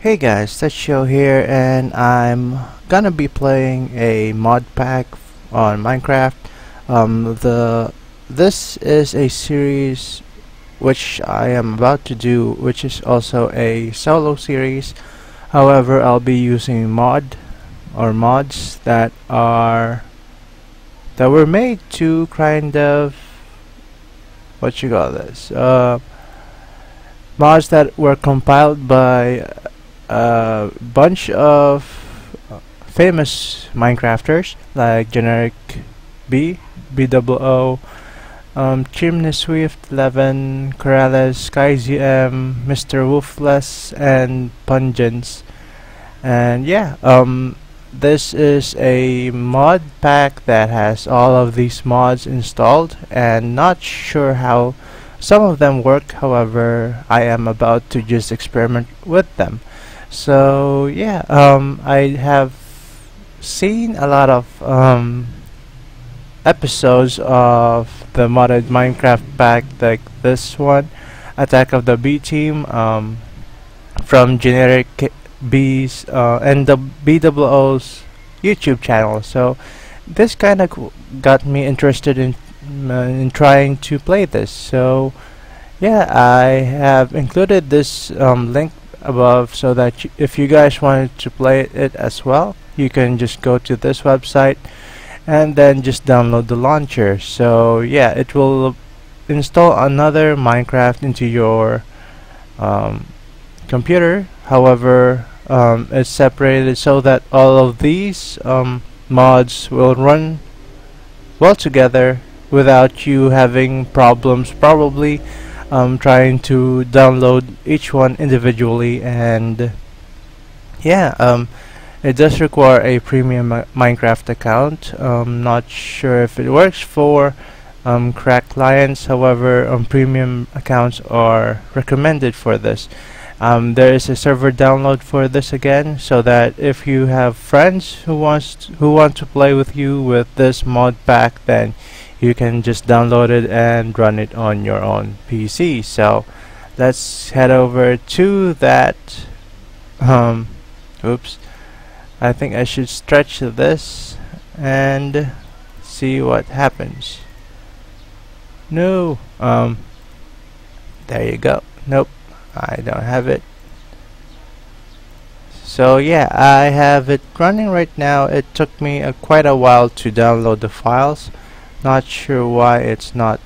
Hey guys, Tetshio here and I'm gonna be playing a mod pack on Minecraft. Um, the This is a series which I am about to do which is also a solo series. However, I'll be using mod or mods that are that were made to kind of what you call this uh, mods that were compiled by a bunch of famous Minecrafters like Generic B, BWO, um, Chimney Swift, Levin, Corrales, SkyZM, Mr. Wolfless, and Pungence. And yeah, um, this is a mod pack that has all of these mods installed and not sure how some of them work however I am about to just experiment with them so yeah um, I have seen a lot of um, episodes of the modded Minecraft pack like this one Attack of the B Team um, from generic B's uh, and the BWO's YouTube channel. So this kind of got me interested in uh, in trying to play this. So yeah I have included this um, link above so that if you guys wanted to play it as well you can just go to this website and then just download the launcher. So yeah it will install another Minecraft into your um, computer. However um, it's separated so that all of these um, mods will run well together without you having problems probably um, trying to download each one individually and yeah um, it does require a premium Minecraft account. Um, not sure if it works for um, crack clients. However um, premium accounts are recommended for this. Um, there is a server download for this again so that if you have friends who wants who want to play with you with this mod pack then you can just download it and run it on your own PC so let's head over to that um oops I think I should stretch this and see what happens. No um there you go. Nope I don't have it. So yeah I have it running right now. It took me uh, quite a while to download the files not sure why it's not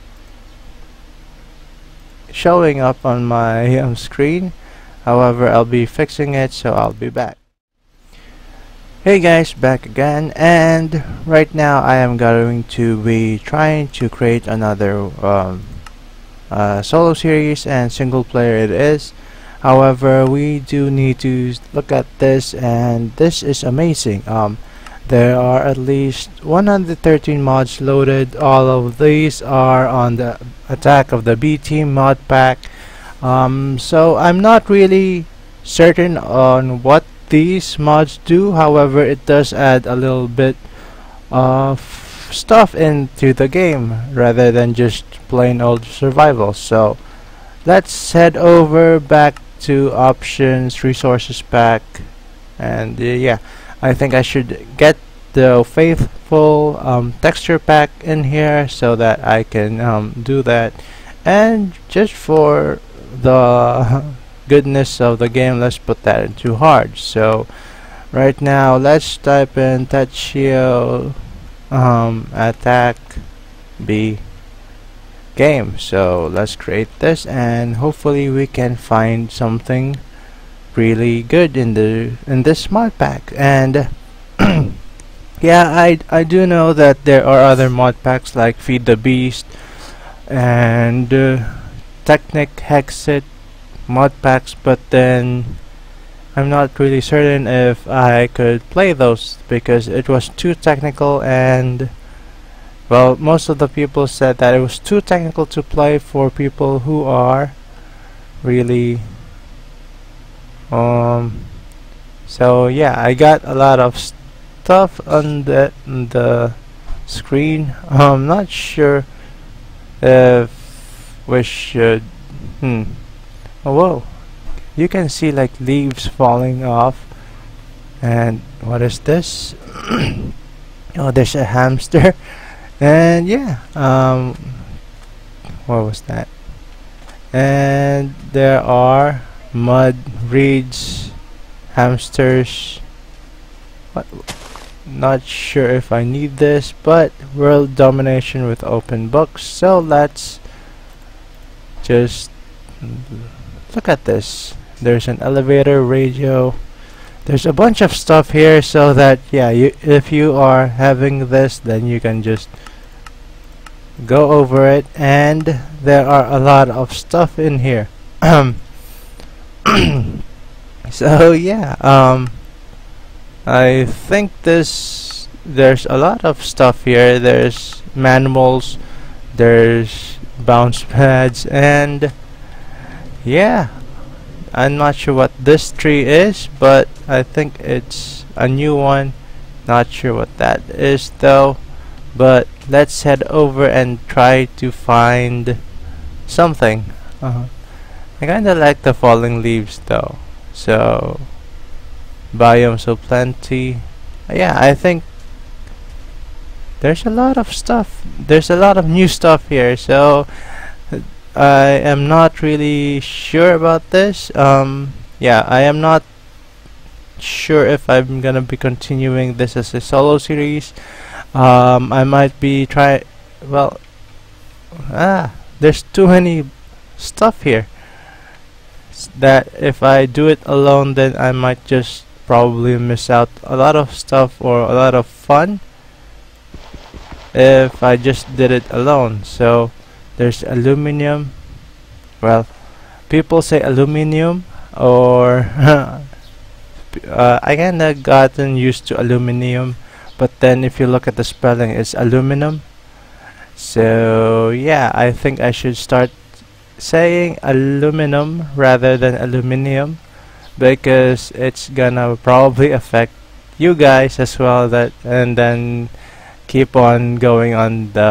showing up on my um, screen. However, I'll be fixing it, so I'll be back. Hey guys, back again, and right now I am going to be trying to create another um, uh, solo series and single player it is. However, we do need to look at this, and this is amazing. Um, there are at least 113 mods loaded. All of these are on the Attack of the B Team mod pack. Um, so I'm not really certain on what these mods do. However, it does add a little bit of stuff into the game rather than just plain old survival. So let's head over back to options, resources pack, and uh, yeah. I think I should get the faithful um, texture pack in here so that I can um, do that. And just for the goodness of the game let's put that into hard. So right now let's type in Tetshio um, attack B game. So let's create this and hopefully we can find something really good in the in this mod pack. And yeah I I do know that there are other mod packs like feed the beast and uh, Technic Tekkit mod packs but then I'm not really certain if I could play those because it was too technical and well most of the people said that it was too technical to play for people who are really um so yeah I got a lot of stuff on the, on the screen. I'm not sure if we should hmm. Oh whoa. You can see like leaves falling off. And what is this? Oh there's a hamster. And yeah um what was that? And there are mud reeds hamsters. What? Not sure if I need this but world domination with OpenBlocks. So let's just look at this. There's an elevator radio. There's a bunch of stuff here so that yeah you if you are having this then you can just go over it. And there are a lot of stuff in here um, so yeah um I think this there's a lot of stuff here. There's manuals there's bounce pads and yeah I'm not sure what this tree is but I think it's a new one. Not sure what that is though but let's head over and try to find something. Uh -huh. I kinda like the falling leaves though so Biomes O' Plenty yeah I think there's a lot of stuff there's a lot of new stuff here so I am not really sure about this. Um, yeah, I am not sure if I'm gonna be continuing this as a solo series. Um, I might be try. Well, ah, there's too many stuff here. That if I do it alone, then I might just probably miss out a lot of stuff or a lot of fun if I just did it alone. So there's aluminum well people say aluminum or uh, I kinda gotten used to aluminum but then if you look at the spelling it's aluminum so yeah I think I should start saying aluminum rather than aluminium because it's gonna probably affect you guys as well that and then keep on going on the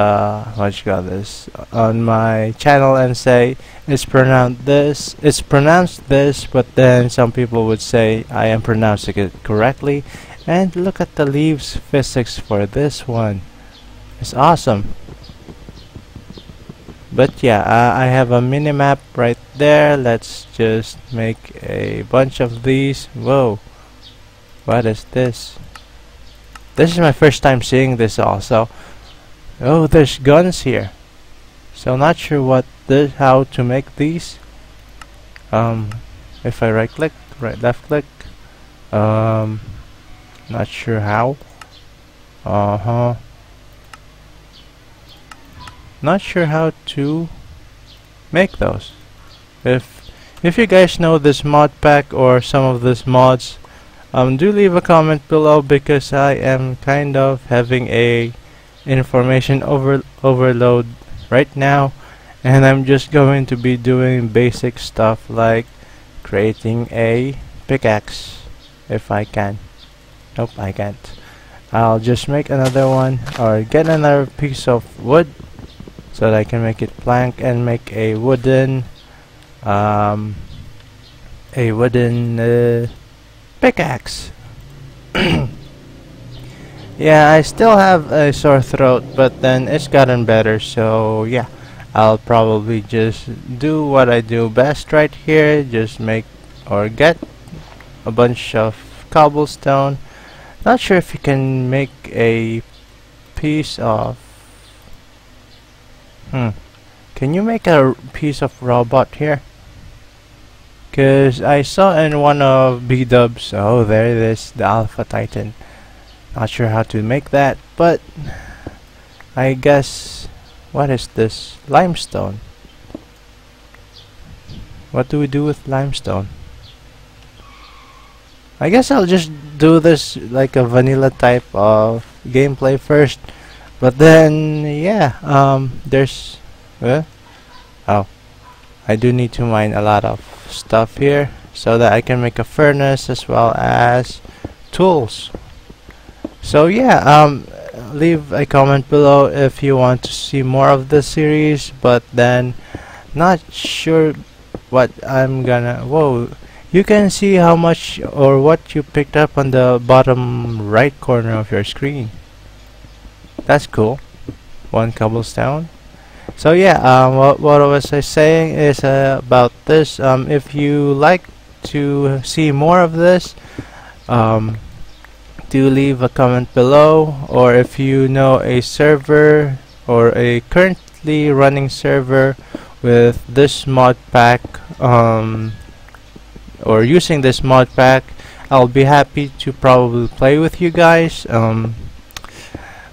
what you call this on my channel and say it's pronounced this it's pronounced this but then some people would say I am pronouncing it correctly and look at the leaves physics for this one. It's awesome but yeah uh, I have a mini map right there let's just make a bunch of these whoa what is this this is my first time seeing this also. Oh, there's guns here. So not sure what this, how to make these. Um, if I right click, right left click. Um, not sure how. Uh huh. Not sure how to make those. If if you guys know this mod pack or some of these mods, um, do leave a comment below because I am kind of having a information over overload right now and I'm just going to be doing basic stuff like creating a pickaxe if I can. Nope I can't. I'll just make another one or get another piece of wood so that I can make it plank and make a wooden um, a wooden uh, pickaxe. yeah, I still have a sore throat, but then it's gotten better, so yeah. I'll probably just do what I do best right here, just make or get a bunch of cobblestone. Not sure if you can make a piece of... Hmm. Can you make a piece of robot here? Because I saw in one of B-dubs, oh there it is, the Alpha Titan. Not sure how to make that, but I guess, what is this? Limestone. What do we do with limestone? I guess I'll just do this like a vanilla type of gameplay first. But then, yeah, um, there's, uh, oh, I do need to mine a lot of stuff here so that I can make a furnace as well as tools. So yeah um leave a comment below if you want to see more of this series but then not sure what I'm gonna whoa you can see how much or what you picked up on the bottom right corner of your screen that's cool. One cobblestone. So yeah um, what, what was I saying is uh, about this um, if you like to see more of this um, do leave a comment below or if you know a server or a currently running server with this mod pack um, or using this mod pack I'll be happy to probably play with you guys um,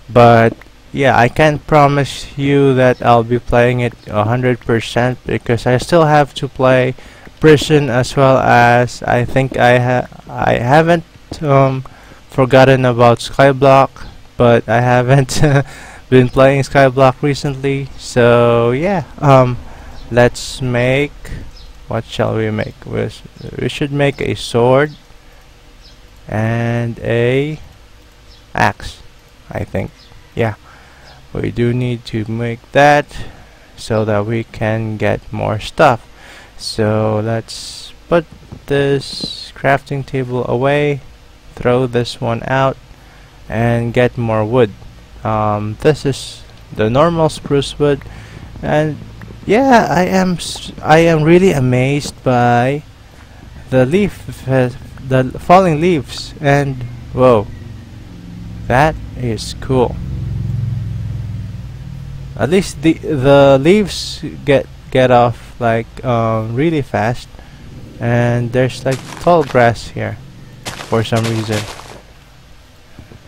but yeah I can't promise you that I'll be playing it 100% because I still have to play prison as well as I think I ha I haven't um, forgotten about Skyblock but I haven't been playing Skyblock recently. So yeah um let's make what shall we make? We, we should make a sword and a axe I think. Yeah. We do need to make that so that we can get more stuff. So let's put this crafting table away throw this one out and get more wood. Um, this is the normal spruce wood. And yeah I am I am really amazed by the leaf the falling leaves. And whoa. That is cool. At least the the leaves get get off like um, really fast. And there's like tall grass here for some reason.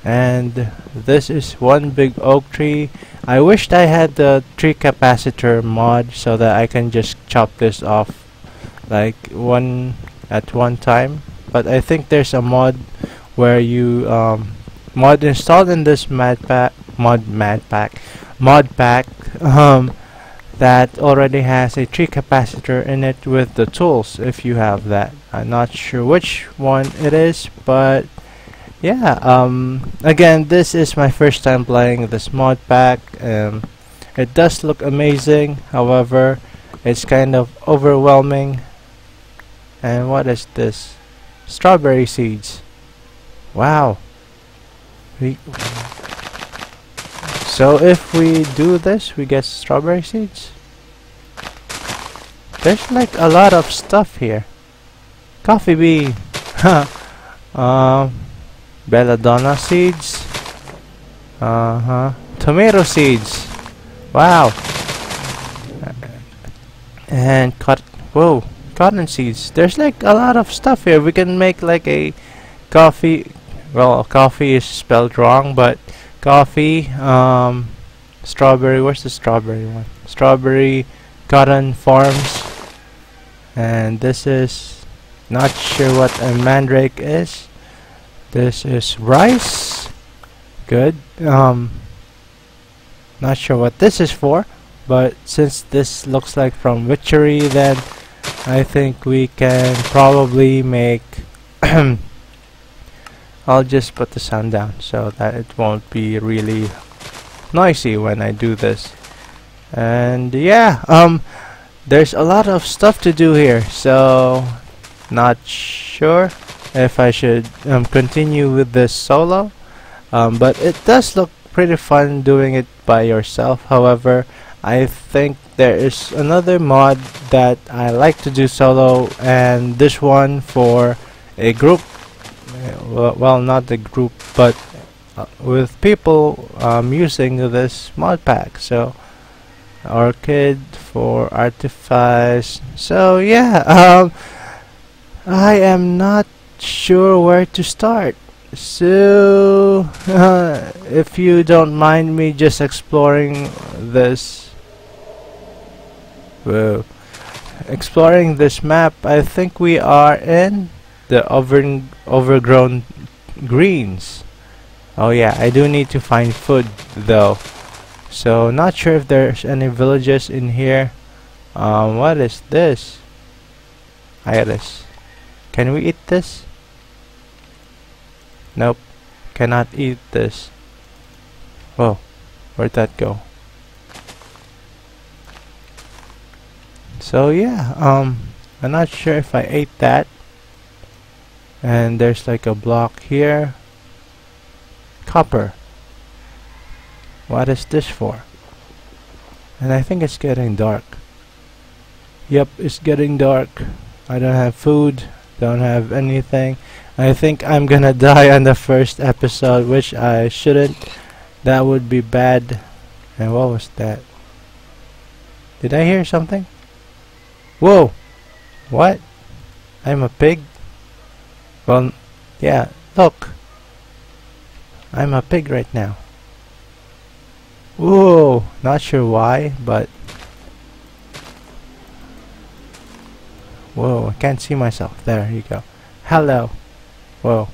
And this is one big oak tree. I wished I had the Treecapitator mod so that I can just chop this off like one at one time. But I think there's a mod where you um, mod installed in this mod pack mod mod pack mod pack um, that already has a Treecapitator in it with the tools if you have that. I'm not sure which one it is but yeah um, again this is my first time playing this mod pack um, it does look amazing however it's kind of overwhelming. And what is this? Strawberry seeds. Wow so if we do this, we get strawberry seeds. There's like a lot of stuff here. Coffee bean. um, belladonna seeds. Uh-huh. Tomato seeds. Wow. And cut. Whoa. Cotton seeds. There's like a lot of stuff here. We can make like a coffee. Well, coffee is spelled wrong, but coffee um, strawberry where's the strawberry one? Strawberry cotton farms. And this is not sure what a mandrake is. This is rice. Good um, not sure what this is for but since this looks like from witchery then I think we can probably make I'll just put the sound down so that it won't be really noisy when I do this. And yeah um there's a lot of stuff to do here so not sure if I should um, continue with this solo. Um, but it does look pretty fun doing it by yourself. However I think there is another mod that I like to do solo and this one for a group well, not the group but uh, with people um, using this mod pack. So orchid for artifice. So yeah um, I am not sure where to start. So uh, if you don't mind me just exploring this whoa, exploring this map I think we are in the over overgrown greens. Oh yeah I do need to find food though. So not sure if there's any villages in here. Um what is this? Iris. Can we eat this? Nope. Cannot eat this. Whoa where'd that go? So yeah um I'm not sure if I ate that and there's like a block here. Copper. What is this for? And I think it's getting dark. Yep it's getting dark. I don't have food don't have anything. I think I'm gonna die on the first episode which I shouldn't. That would be bad. And what was that? Did I hear something? Whoa! What? I'm a pig well yeah look I'm a pig right now whoa not sure why but Whoa, I can't see myself. There you go. Hello. Whoa.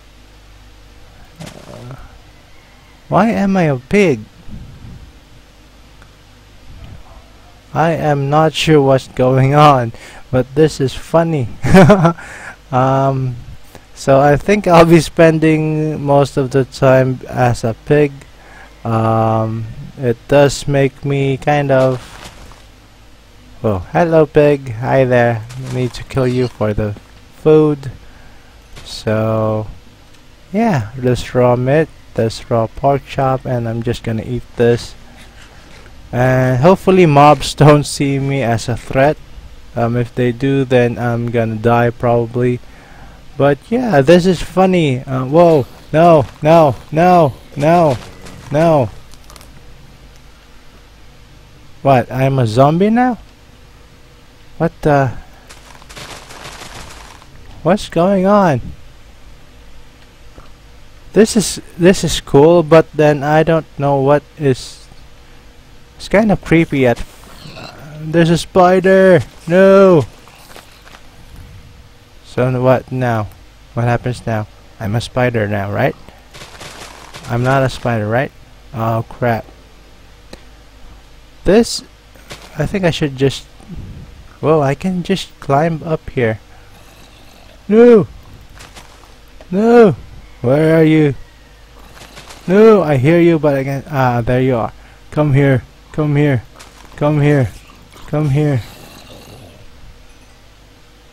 Uh, why am I a pig? I am not sure what's going on, but this is funny. um, so I think I'll be spending most of the time as a pig. Um, it does make me kind of well, hello pig. Hi there. I need to kill you for the food. So, yeah, this raw meat, this raw pork chop, and I'm just gonna eat this. And hopefully mobs don't see me as a threat. Um, if they do, then I'm gonna die probably. But yeah, this is funny. Uh, whoa, no, no, no, no, no. What, I'm a zombie now? What the? What's going on? This is this is cool, but then I don't know what is. It's kind of creepy. At there's a spider. No. So what now? What happens now? I'm a spider now, right? I'm not a spider, right? Oh crap. This, I think I should just well, I can just climb up here. No! No! Where are you? No, I hear you, but I can't. Ah, there you are. Come here. Come here. Come here. Come here.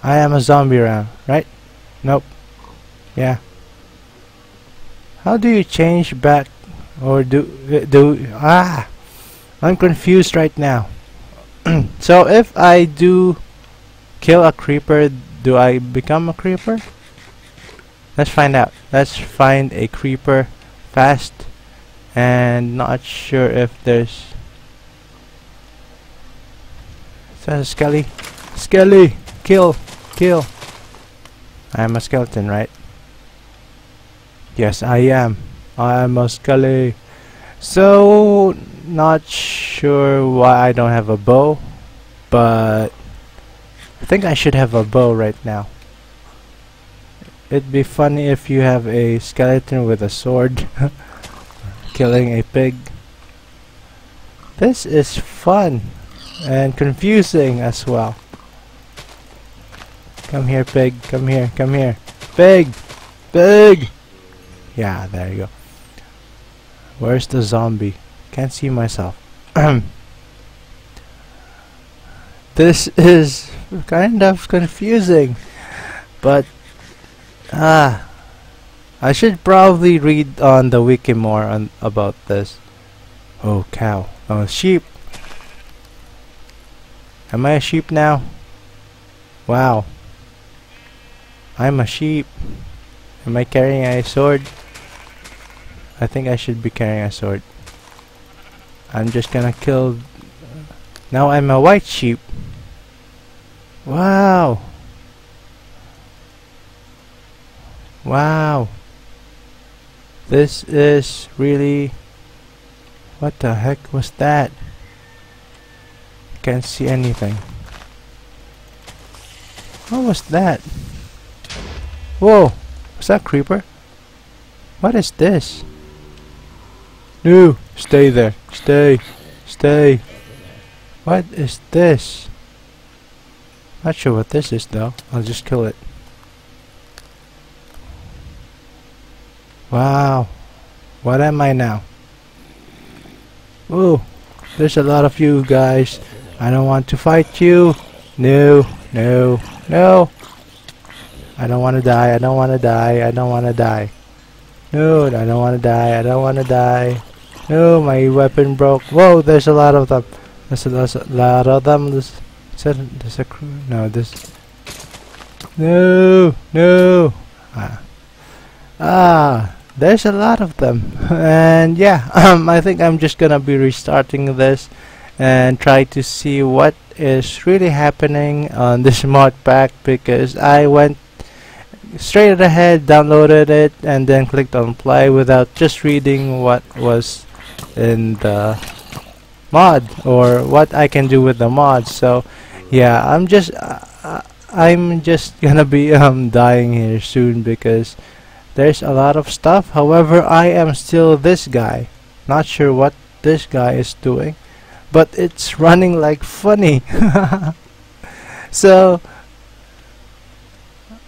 I am a zombie round, right? Nope. Yeah. How do you change back or do do ah? I'm confused right now. so if I do kill a creeper, do I become a creeper? Let's find out. Let's find a creeper fast and not sure if there's Skelly. Skelly! Kill! Kill! I'm a skeleton, right? Yes, I am. I am a Skelly. So, not sure why I don't have a bow, but I think I should have a bow right now. It'd be funny if you have a skeleton with a sword killing a pig. This is fun and confusing as well. Come here, pig. Come here. Come here. Pig! Pig! Yeah, there you go. Where's the zombie? Can't see myself. this is kind of confusing, but ah, I should probably read on the wiki more on about this. Oh cow! Oh sheep! Am I a sheep now? Wow. I'm a sheep. Am I carrying a sword? I think I should be carrying a sword. I'm just gonna kill... Now I'm a white sheep. Wow. Wow. This is really... What the heck was that? Can't see anything. What was that? Whoa! Was that creeper? What is this? No! Stay there. Stay. Stay. What is this? Not sure what this is though. I'll just kill it. Wow. What am I now? Oh, there's a lot of you guys. I don't want to fight you. No, no, no. I don't want to die. I don't want to die. I don't want to die. No, I don't want to die. I don't want to die. No, my weapon broke. Whoa, there's a lot of them. There's a, there's a lot of them. There's, there's a crew. No, this. No, no. Ah. ah, there's a lot of them. and yeah, um, I think I'm just gonna be restarting this and try to see what is really happening on this mod pack because I went straight ahead, downloaded it, and then clicked on play without just reading what was in the mod or what I can do with the mod. So yeah, I'm just uh, I'm just gonna be um dying here soon because there's a lot of stuff. However, I am still this guy. Not sure what this guy is doing, but it's running like funny. so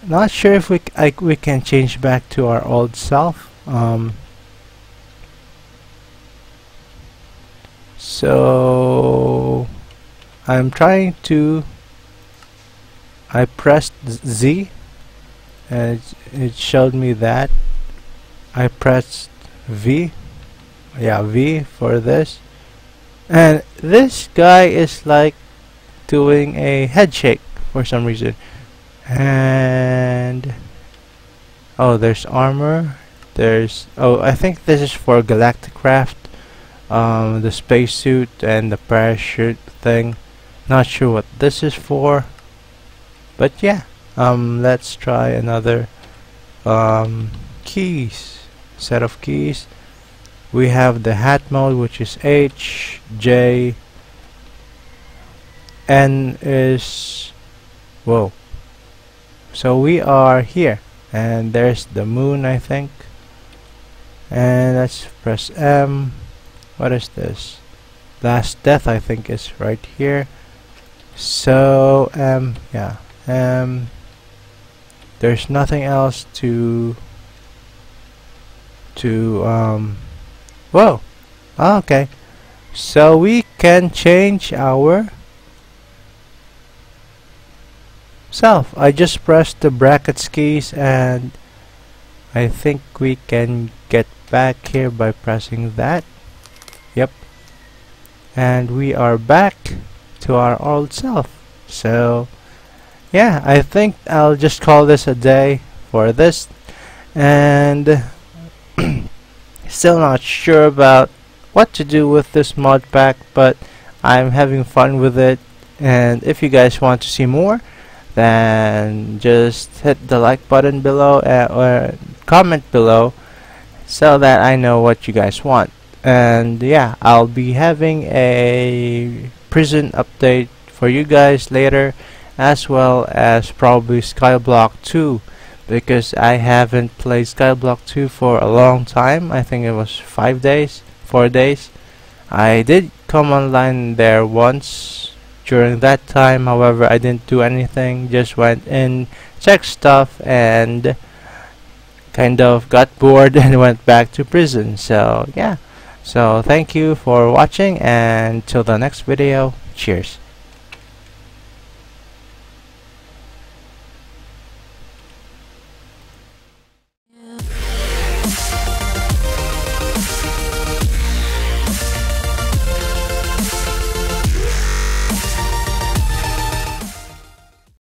not sure if we I, we can change back to our old self um, so I'm trying to I pressed Z and it showed me that I pressed V yeah V for this and this guy is like doing a head shake for some reason and oh there's armor. There's oh I think this is for Galacticraft um, the spacesuit and the parachute thing. Not sure what this is for but yeah um, let's try another um, keys set of keys. We have the hat mode which is H J N is whoa so we are here. And there's the moon I think. And let's press M. What is this? Last death I think is right here. So um yeah. Um there's nothing else to to um whoa. Okay. So we can change our self. I just pressed the brackets keys and I think we can get back here by pressing that. Yep. And we are back to our old self. So yeah, I think I'll just call this a day for this and still not sure about what to do with this mod pack but I'm having fun with it and if you guys want to see more then just hit the like button below uh, or comment below so that I know what you guys want. And yeah I'll be having a prison update for you guys later as well as probably Skyblock 2 because I haven't played Skyblock 2 for a long time. I think it was 5 days 4 days. I did come online there once during that time however I didn't do anything just went in checked stuff and kind of got bored and went back to prison. So yeah. So thank you for watching and till the next video. Cheers